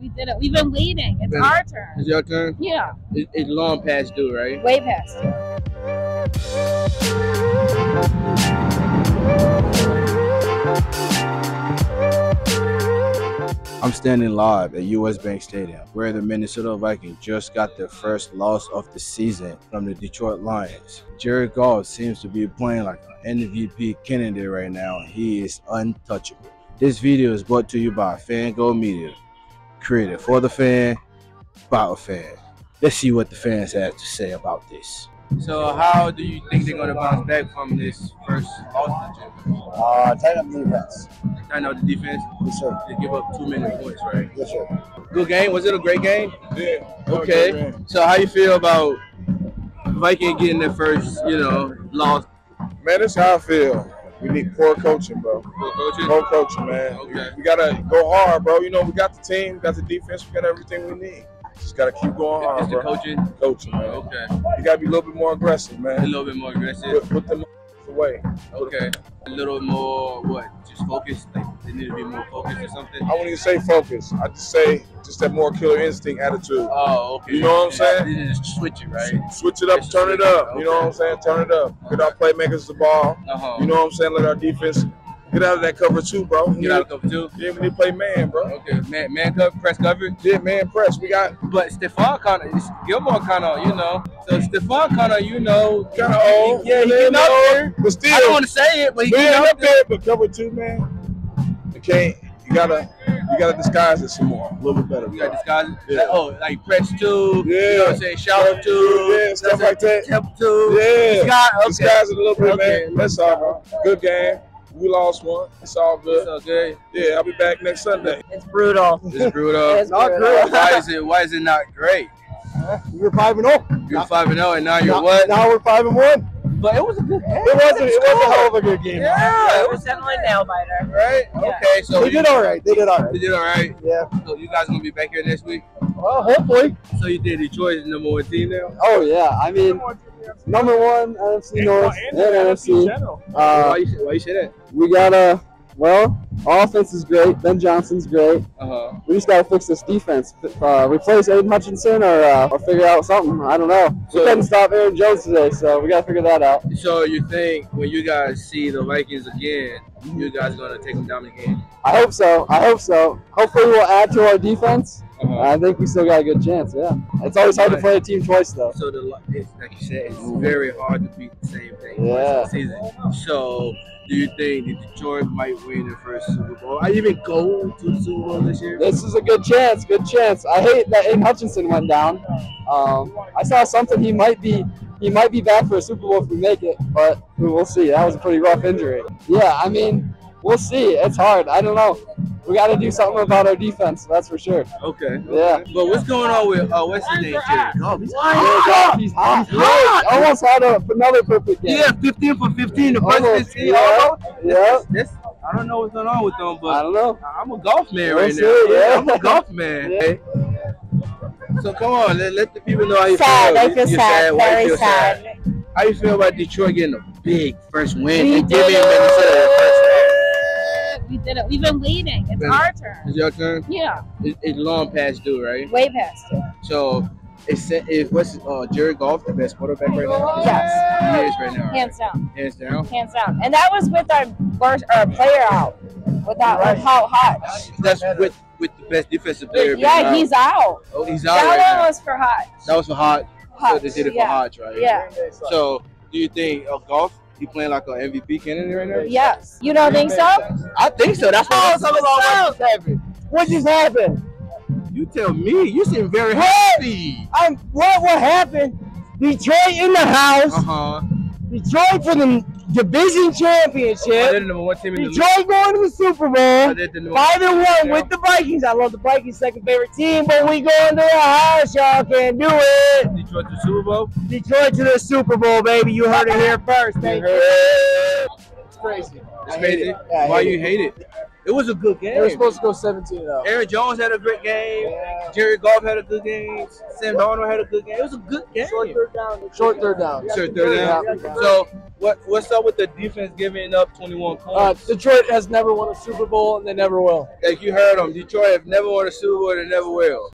We did it. We've been waiting. It's Been- our turn. It's your turn. Yeah, It, it's long past due, right? way past it. I'm standing live at US Bank Stadium, where the Minnesota Vikings just got their first loss of the season from the Detroit Lions. Jared Goff seems to be playing like an MVP candidate right now. He is untouchable. This video is brought to you by Fango Media, created for the fan, by a fan. Let's see what the fans have to say about this. So how do you think they're gonna bounce back from this first loss to Jim? Uh, tight up defense. I know the defense. Yes, sir. They give up too many points, right? Yes, sir. Good game. Was it a great game? Yeah. Okay. So how you feel about Viking getting their first, you know, loss? Man, that's how I feel. We need poor coaching, bro. for coaching? Poor coaching, man. Okay. We gotta go hard, bro. You know, we got the team, we got the defense, we got everything we need. Just gotta keep going hard, Is the bro. coaching? Coaching, man. Okay. You gotta be a little bit more aggressive, man. A little bit more aggressive. Put, put them away. Okay. A little more what? Just focused. Like they need to be more focused or something. I wouldn't even say focus. I just say just that more killer instinct attitude. Oh, okay. You know what I'm saying? To switch it, right? Switch it up, Just turn it up. You know what I'm saying? Turn it up. Get our playmakers the ball. Uh huh. You know what I'm saying? Let our defense get out of that cover too, bro. Get out of cover two. Yeah, we need to play man, bro. Okay, man, man, cover, press coverage. Yeah, man, press. We got But Stephon kind of, Gilmore kind of, you know. So Stephon kind of, you know, kind of old. Yeah, he getting up old, there. But still, I don't want to say it, but he getting up up there. there. But cover two, man. You can't. You gotta. You gotta disguise it some more. A little bit better. You got bro. disguises. Yeah. Oh, like press two. Yeah. You know what I'm saying? Shout two. Yeah, stuff like that. Step two. Yeah. Disguise, okay. Disguise it a little bit, Okay. man. That's all, bro. Good game. We lost one. It's all good. So good. Yeah, I'll be back next Sunday. It's brutal. It's brutal. It's Not brutal. why is it? Why is it not great? We're five and zero. You're five and oh. zero, oh, and now you're what? Now we're five and one. But it was a good game. It wasn't. It was a hell of a good game. Yeah, It was definitely a nail biter. right. Yeah. Okay, so They did all right. They did all right. They did all right. Yeah. So you guys gonna be back here next week? Well, hopefully. So you did Detroit is the number one team now? Oh yeah, I mean number one NFC North and NFC. why Uh, you say, why you say that? we gotta well, our offense is great. Ben Johnson's great. Uh huh. We just gotta fix this defense. Uh, replace Aidan Hutchinson or uh, or figure out something. I don't know. We So- couldn't stop Aaron Jones today, so we gotta figure that out. So you think when you guys see the Vikings again, you guys gonna take them down again? I hope so. I hope so. Hopefully, we'll add to our defense. Uh-huh. I think we still got a good chance. Yeah, it's always hard to play a team twice though. So the it's, like you said, it's very hard to beat the same thing Yeah. twice in the season. So do you think that Detroit might win their first Super Bowl? I even go to the Super Bowl this year. This is a good chance. Good chance. I hate that Aidan Hutchinson went down. Um, I saw something he might be he might be back for a Super Bowl if we make it, but we will see. That was a pretty rough injury. Yeah, I mean, we'll see. It's hard. I don't know. We got to do something about our defense. That's for sure. Okay. Yeah. But what's going on with uh, what's his name? Jared Goff? He's Oh, he's hot. He's hot. Almost had a, another perfect game. Yeah, 15 for 15. The first Almost, 15. yeah. Yeah. This, I don't know what's going on with them, but I don't know. I'm a Goff man We'll right see, now. yeah. I'm a Goff man. Yeah. So come on, let, let the people know how you Sad. feel. Sad. I feel You're sad. Why you Very feel sad. How you feel about Detroit getting a big first win We and did giving Minnesota their first it. We did it. Weve been waiting. It's Been- our turn. It's your turn. Yeah, It, it's long past due, right? way past it. So it's is what's uh, Jared Goff the best quarterback right now? Yes. He is right now. Hands down. Hands down. Hands down. And that was with our first our player out. Without with how Hutch. That's with with the best defensive player. Yeah, out. he's out. oh, he's out That right one now. was for Hutch. That was for Hot. So they did it for yeah. Hodge, right? Yeah. So do you think uh, Goff he playing like an MVP candidate right now? Yes. You don't think so? I think so. That's what Oh, I'm talking about. What just happened? What just happened? You tell me. You seem very happy. I'm what what happened? Detroit in the house. Uh huh. Detroit for the division They're championship. the number one team in the league. Detroit going to the Super Bowl. They're the Five and one with the Vikings. I love the Vikings, second favorite team, but we going to the house. Y'all can't do it. Detroit to the Super Bowl. Detroit to the Super Bowl, baby. You heard it here first. Thank you. It's crazy. It's crazy. Yeah, I Why you hate it? It was a good game. They were supposed to go 17 0. Aaron Jones had a great game. Jerry Goff had a good game. Sam Darnold had a good game. It was a good game. Short third down. Short third down. Sure, third down. Yeah. So what what's up with the defense giving up 21 Uh, points? Detroit has never won a Super Bowl, and they never will. like you heard them, Detroit have never won a Super Bowl and never will.